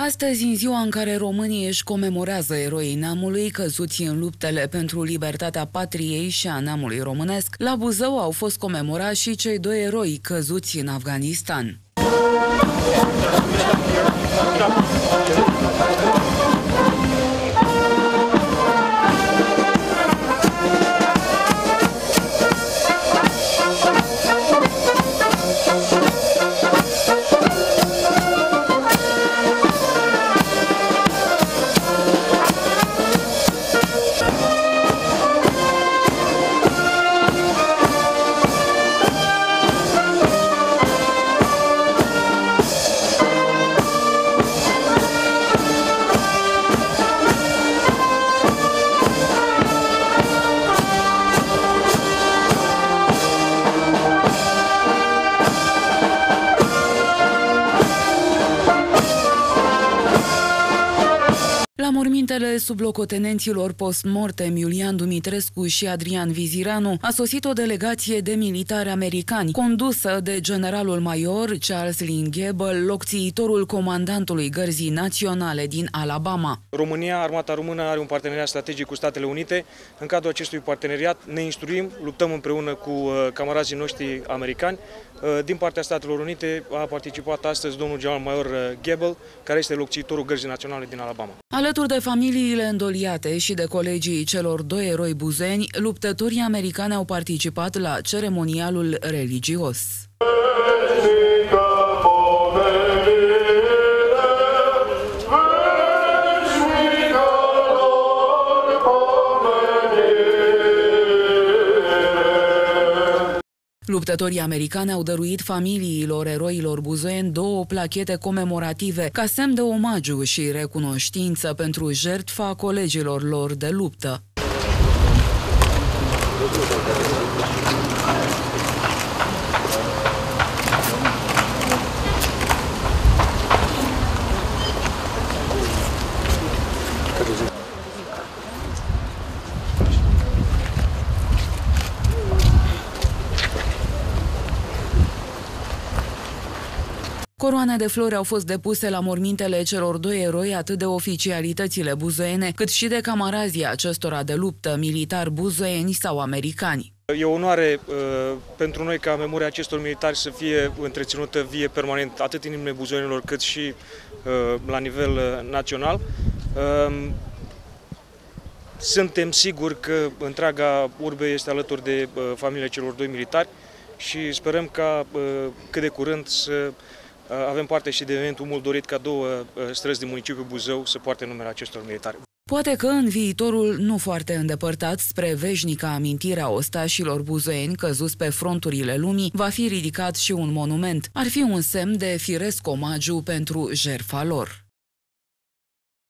Astăzi, în ziua în care românii își comemorează eroii neamului căzuți în luptele pentru libertatea patriei și a neamului românesc, la Buzău au fost comemorați și cei doi eroi căzuți în Afganistan. La mormintele sublocotenenților post-mortem Iulian Dumitrescu și Adrian Viziranu a sosit o delegație de militari americani, condusă de generalul major Charles Lynn Gable, locțiitorul comandantului Gărzii Naționale din Alabama. România, armata română, are un parteneriat strategic cu Statele Unite. În cadrul acestui parteneriat ne instruim, luptăm împreună cu uh, camarazii noștri americani. Uh, din partea Statelor Unite a participat astăzi domnul general major uh, Gable, care este locțiitorul Gărzii Naționale din Alabama. Alături de familiile îndoliate și de colegii celor doi eroi buzeni, luptătorii americani au participat la ceremonialul religios. Luptătorii americani au dăruit familiilor eroilor buzoieni două plachete comemorative ca semn de omagiu și recunoștință pentru jertfa colegilor lor de luptă. Coroane de flori au fost depuse la mormintele celor doi eroi, atât de oficialitățile buzoiene, cât și de camarazii acestora de luptă, militari buzoieni sau americani. E o onoare uh, pentru noi ca memoria acestor militari să fie întreținută vie permanent, atât în inimile buzoienilor, cât și uh, la nivel uh, național. Uh, suntem siguri că întreaga urbe este alături de uh, familia celor doi militari și sperăm ca uh, cât de curând să Uh, avem parte și de evenimentul mult dorit ca două uh, străzi din municipiul Buzău să poarte numele acestor militari. Poate că în viitorul nu foarte îndepărtat spre veșnica amintirea ostașilor buzoieni căzuți pe fronturile lumii va fi ridicat și un monument. Ar fi un semn de firesc omagiu pentru jerfa lor.